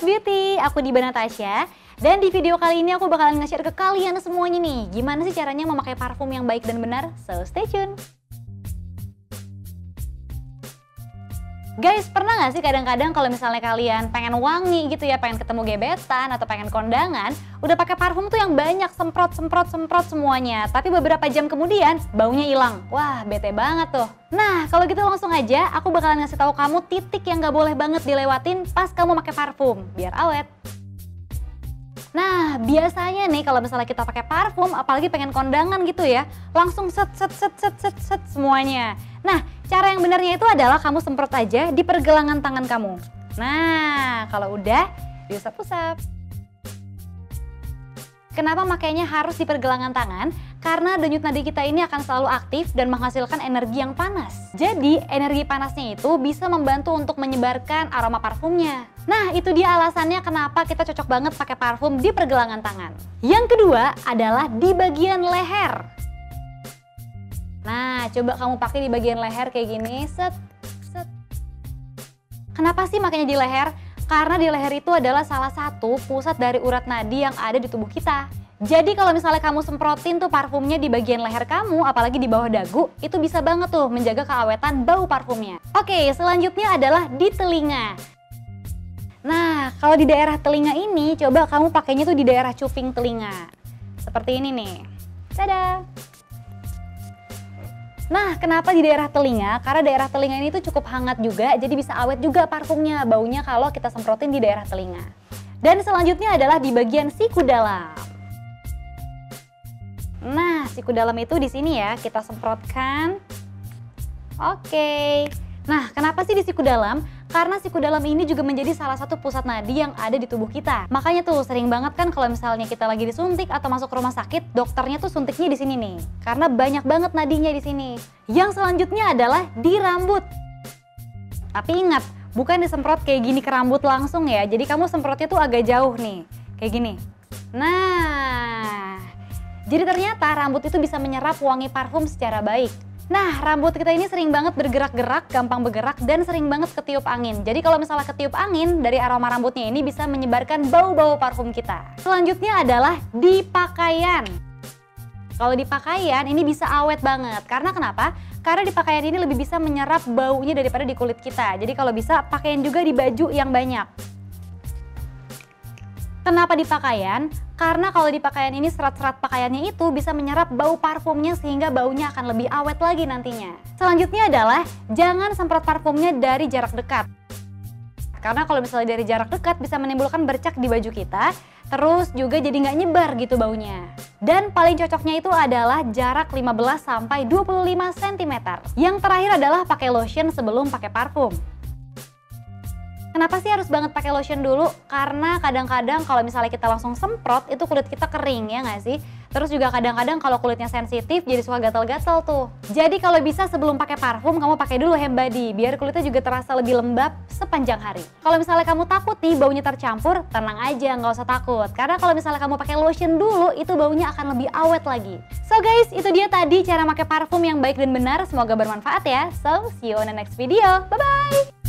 Beauty, aku Diba Natasha. Dan di video kali ini aku bakalan nge-share ke kalian semuanya nih, gimana sih caranya memakai parfum yang baik dan benar. So stay tune. Guys, pernah gak sih kadang-kadang kalau misalnya kalian pengen wangi gitu ya, pengen ketemu gebetan atau pengen kondangan, udah pakai parfum tuh yang banyak semprot semprot semprot semuanya, tapi beberapa jam kemudian baunya hilang. Wah, bete banget tuh. Nah, kalau gitu langsung aja aku bakalan ngasih tahu kamu titik yang gak boleh banget dilewatin pas kamu pakai parfum biar awet. Nah, biasanya nih kalau misalnya kita pakai parfum, apalagi pengen kondangan gitu ya, langsung set set set set set set semuanya. Nah, cara yang benarnya itu adalah kamu semprot aja di pergelangan tangan kamu. Nah, kalau udah diusap-usap. Kenapa makainya harus di pergelangan tangan? Karena denyut nadi kita ini akan selalu aktif dan menghasilkan energi yang panas. Jadi energi panasnya itu bisa membantu untuk menyebarkan aroma parfumnya. Nah itu dia alasannya kenapa kita cocok banget pakai parfum di pergelangan tangan. Yang kedua adalah di bagian leher. Nah coba kamu pakai di bagian leher kayak gini, set, set. Kenapa sih makanya di leher? Karena di leher itu adalah salah satu pusat dari urat nadi yang ada di tubuh kita. Jadi kalau misalnya kamu semprotin tuh parfumnya di bagian leher kamu, apalagi di bawah dagu, itu bisa banget tuh menjaga keawetan bau parfumnya. Oke, selanjutnya adalah di telinga. Nah, kalau di daerah telinga ini, coba kamu pakainya tuh di daerah cuping telinga. Seperti ini nih. Dadah! Nah, kenapa di daerah telinga? Karena daerah telinga ini tuh cukup hangat juga, jadi bisa awet juga parfumnya, baunya kalau kita semprotin di daerah telinga. Dan selanjutnya adalah di bagian siku dalam. Nah, siku dalam itu di sini ya, kita semprotkan. Oke. Nah, kenapa sih di siku dalam? Karena siku dalam ini juga menjadi salah satu pusat nadi yang ada di tubuh kita. Makanya tuh sering banget kan kalau misalnya kita lagi disuntik atau masuk rumah sakit, dokternya tuh suntiknya di sini nih. Karena banyak banget nadinya di sini. Yang selanjutnya adalah di rambut. Tapi ingat, bukan disemprot kayak gini ke rambut langsung ya. Jadi kamu semprotnya tuh agak jauh nih. Kayak gini. Nah, jadi ternyata rambut itu bisa menyerap wangi parfum secara baik. Nah, rambut kita ini sering banget bergerak-gerak, gampang bergerak, dan sering banget ketiup angin. Jadi kalau misalnya ketiup angin, dari aroma rambutnya ini bisa menyebarkan bau-bau parfum kita. Selanjutnya adalah di pakaian. Kalau di pakaian ini bisa awet banget. Karena kenapa? Karena di pakaian ini lebih bisa menyerap baunya daripada di kulit kita. Jadi kalau bisa pakaian juga di baju yang banyak. Kenapa di pakaian? Karena kalau di pakaian ini serat-serat pakaiannya itu bisa menyerap bau parfumnya sehingga baunya akan lebih awet lagi nantinya. Selanjutnya adalah jangan semprot parfumnya dari jarak dekat. Karena kalau misalnya dari jarak dekat bisa menimbulkan bercak di baju kita, terus juga jadi nggak nyebar gitu baunya. Dan paling cocoknya itu adalah jarak 15 sampai 25 cm. Yang terakhir adalah pakai lotion sebelum pakai parfum. Kenapa sih harus banget pakai lotion dulu? Karena kadang-kadang kalau misalnya kita langsung semprot itu kulit kita kering ya nggak sih? Terus juga kadang-kadang kalau kulitnya sensitif jadi suka gatal-gatal tuh. Jadi kalau bisa sebelum pakai parfum kamu pakai dulu hand body biar kulitnya juga terasa lebih lembab sepanjang hari. Kalau misalnya kamu takut nih baunya tercampur, tenang aja nggak usah takut. Karena kalau misalnya kamu pakai lotion dulu itu baunya akan lebih awet lagi. So guys, itu dia tadi cara pakai parfum yang baik dan benar. Semoga bermanfaat ya. So, see you on the next video. Bye-bye!